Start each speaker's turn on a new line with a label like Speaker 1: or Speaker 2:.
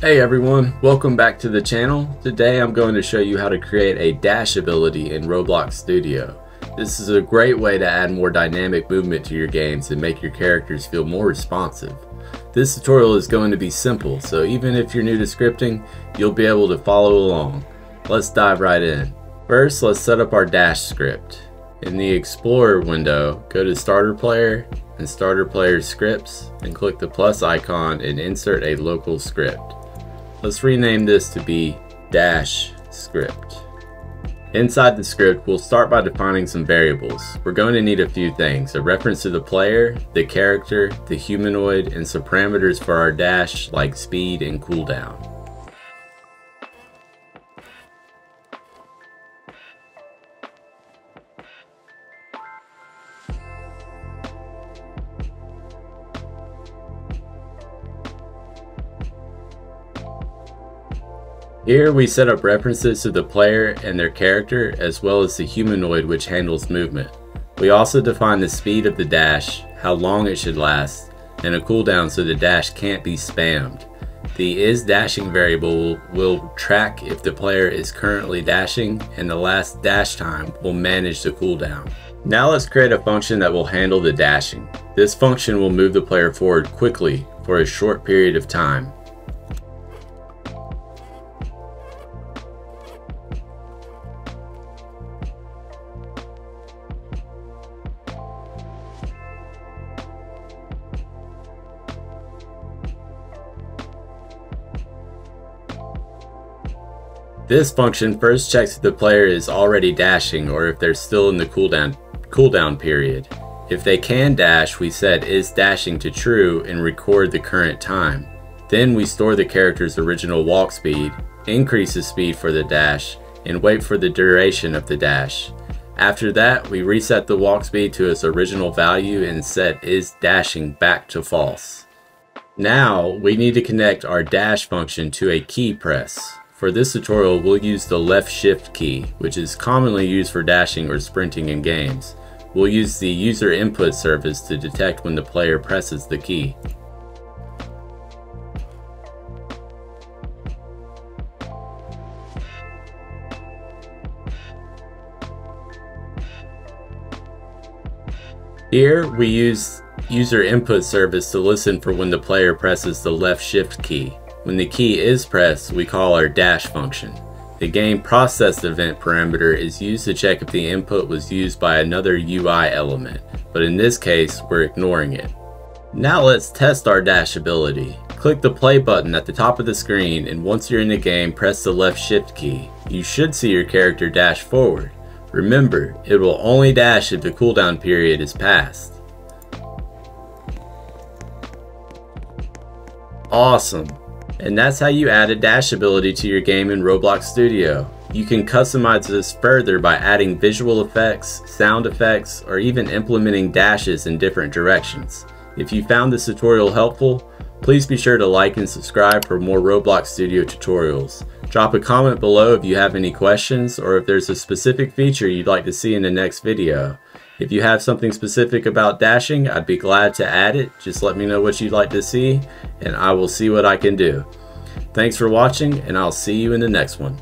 Speaker 1: Hey everyone, welcome back to the channel. Today I'm going to show you how to create a dash ability in Roblox Studio. This is a great way to add more dynamic movement to your games and make your characters feel more responsive. This tutorial is going to be simple, so even if you're new to scripting, you'll be able to follow along. Let's dive right in. First, let's set up our dash script. In the Explorer window, go to Starter Player and Starter Player Scripts and click the plus icon and insert a local script. Let's rename this to be dash script. Inside the script, we'll start by defining some variables. We're going to need a few things, a reference to the player, the character, the humanoid, and some parameters for our dash like speed and cooldown. Here we set up references to the player and their character as well as the humanoid which handles movement. We also define the speed of the dash, how long it should last, and a cooldown so the dash can't be spammed. The is dashing variable will track if the player is currently dashing and the last dash time will manage the cooldown. Now let's create a function that will handle the dashing. This function will move the player forward quickly for a short period of time This function first checks if the player is already dashing or if they're still in the cooldown, cooldown period. If they can dash, we set is dashing to true and record the current time. Then we store the character's original walk speed, increase the speed for the dash, and wait for the duration of the dash. After that, we reset the walk speed to its original value and set is dashing back to false. Now, we need to connect our dash function to a key press. For this tutorial, we'll use the left shift key, which is commonly used for dashing or sprinting in games. We'll use the user input service to detect when the player presses the key. Here, we use user input service to listen for when the player presses the left shift key. When the key is pressed, we call our dash function. The game processed event parameter is used to check if the input was used by another UI element, but in this case, we're ignoring it. Now let's test our dash ability. Click the play button at the top of the screen and once you're in the game, press the left shift key. You should see your character dash forward. Remember, it will only dash if the cooldown period is passed. Awesome! And that's how you add a dash ability to your game in Roblox Studio. You can customize this further by adding visual effects, sound effects, or even implementing dashes in different directions. If you found this tutorial helpful, please be sure to like and subscribe for more Roblox Studio tutorials. Drop a comment below if you have any questions or if there's a specific feature you'd like to see in the next video. If you have something specific about dashing, I'd be glad to add it. Just let me know what you'd like to see, and I will see what I can do. Thanks for watching, and I'll see you in the next one.